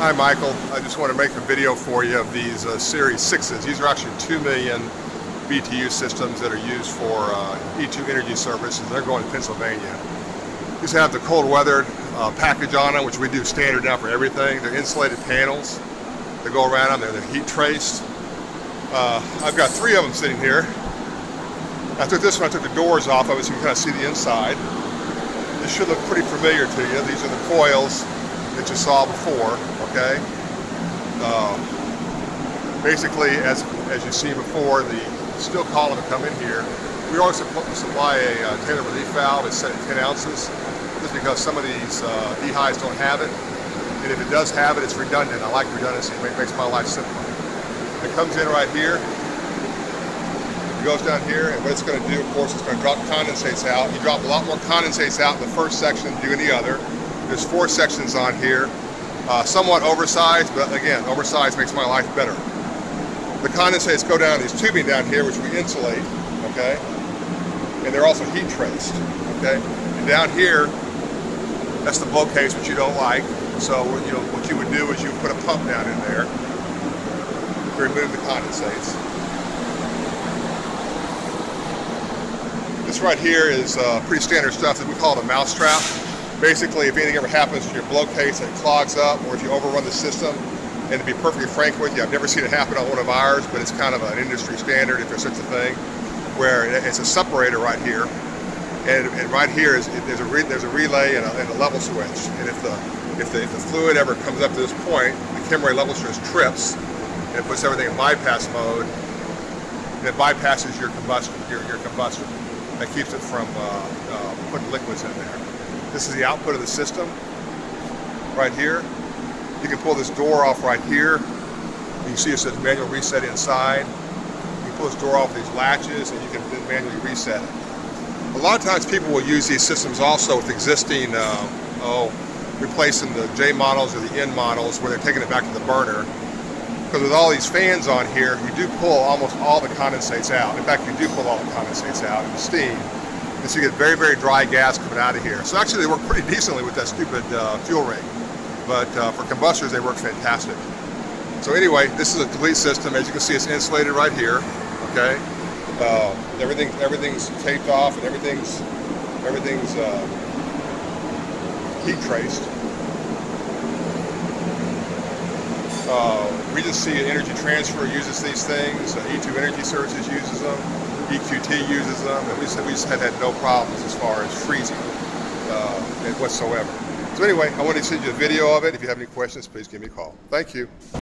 Hi Michael, I just want to make a video for you of these uh, Series 6s. These are actually 2 million BTU systems that are used for uh, E2 Energy Services. They're going to Pennsylvania. These have the cold weathered uh, package on them, which we do standard now for everything. They're insulated panels that go around them. They're, they're heat traced. Uh, I've got three of them sitting here. I took this one, I took the doors off of it so you can kind of see the inside. This should look pretty familiar to you. These are the coils that you saw before, okay? Uh, basically, as, as you see before, the still column will come in here. We always supply a uh, Taylor relief valve. It's set at 10 ounces, just because some of these uh, don't have it. And if it does have it, it's redundant. I like redundancy. It makes my life simpler. It comes in right here. It goes down here, and what it's going to do, of course, is going to drop condensates out. You drop a lot more condensates out in the first section than you do in the other. There's four sections on here. Uh, somewhat oversized, but again, oversized makes my life better. The condensates go down these tubing down here, which we insulate, okay? And they're also heat traced, okay? And down here, that's the blow case, which you don't like. So, you what you would do is you would put a pump down in there to remove the condensates. This right here is uh, pretty standard stuff that we call it a mouse trap basically, if anything ever happens to your blow case and it clogs up, or if you overrun the system, and to be perfectly frank with you, I've never seen it happen on one of ours, but it's kind of an industry standard, if there's such a thing, where it's a separator right here, and, and right here is there's a re, there's a relay and a, and a, level switch, and if the if the if the fluid ever comes up to this point, the Kimray level switch trips, and it puts everything in bypass mode, and it bypasses your combustion your your combustion. That keeps it from uh, uh, putting liquids in there. This is the output of the system right here. You can pull this door off right here. You can see it says manual reset inside. You pull this door off these latches and you can then manually reset it. A lot of times people will use these systems also with existing, uh, oh, replacing the J models or the N models where they're taking it back to the burner. Because with all these fans on here, you do pull almost all the condensates out. In fact, you do pull all the condensates out in the steam. And so you get very, very dry gas coming out of here. So actually they work pretty decently with that stupid uh, fuel ring. But uh, for combustors, they work fantastic. So anyway, this is a complete system. As you can see, it's insulated right here, okay? Uh, everything, everything's taped off and everything's, everything's uh, heat traced. Uh, Regency Energy Transfer uses these things. Uh, E2 Energy Services uses them. EQT uses them, and we said we just had had no problems as far as freezing uh, whatsoever. So anyway, I wanted to send you a video of it. If you have any questions, please give me a call. Thank you.